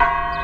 you